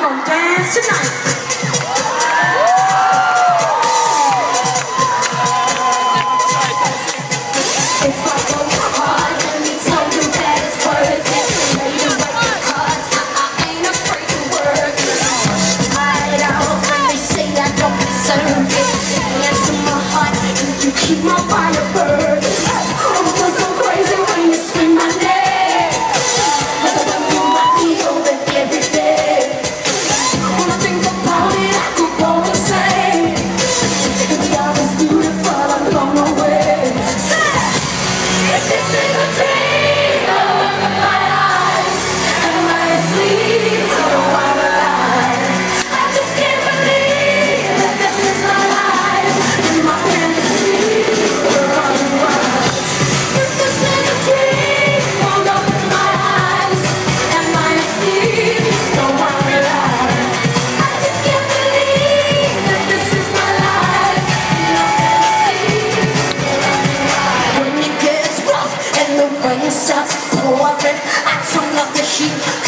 gonna dance tonight. on the way. shoes.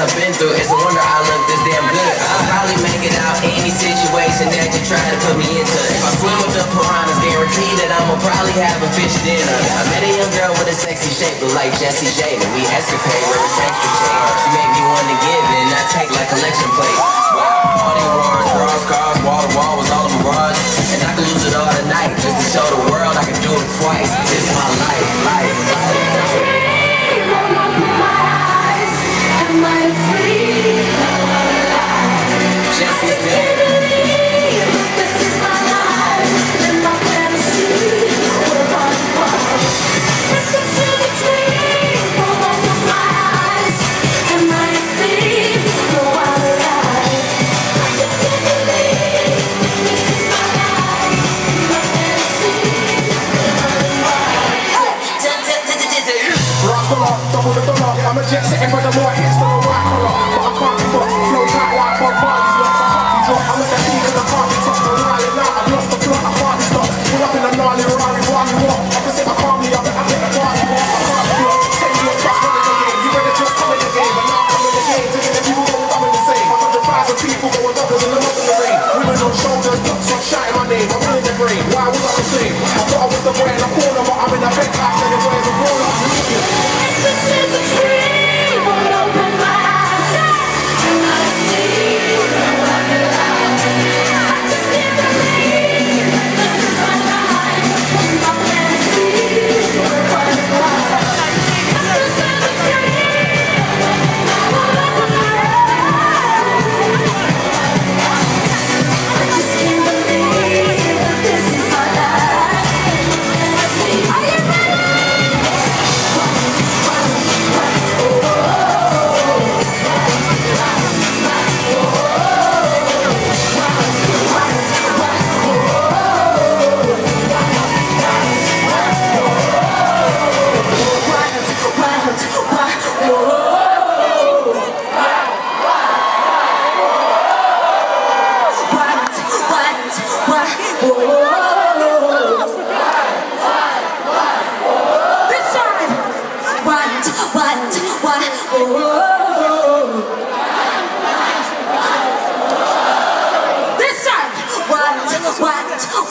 I've been through. It's a wonder I look this damn good. I'll probably make it out any situation that you try to put me into. If I swim with the piranhas, guarantee that I'ma probably have a fish dinner. I met a young girl with a sexy shape, but like Jessie J, when we escapade with a extra chain. She made me want to give, and I take like collection plate. Wow, all these wars, bras, cars, wall to wall was all a mirage, and I could lose it all tonight just to show the world I can do it twice. This is my life. more hits than a rock collar. But I can't be boxed, flow.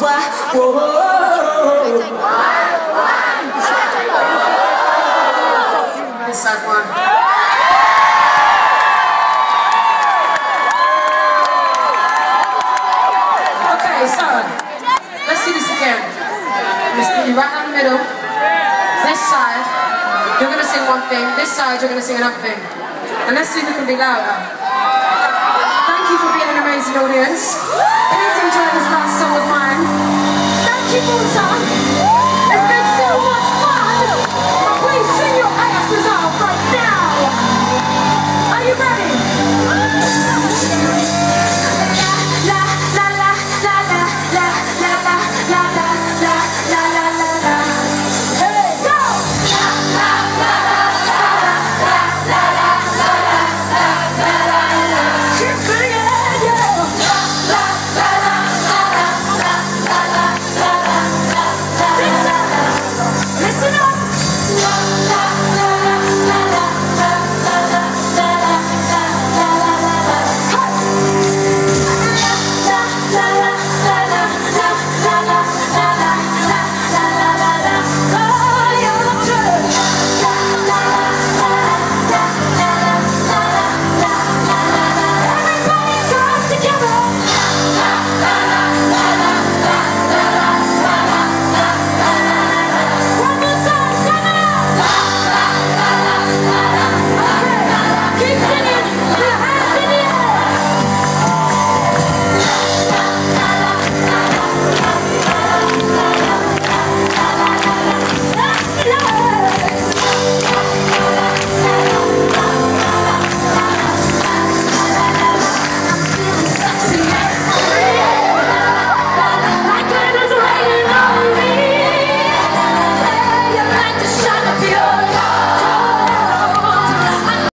why, whoa, whoa, whoa. Okay, so let's do this again. Let's do you right in the middle. This side, you're gonna sing one thing. This side, you're gonna sing another thing. And let's see who can be louder. Thank you for being amazing audience. It is enjoying this last song of mine. Thank you, Malta.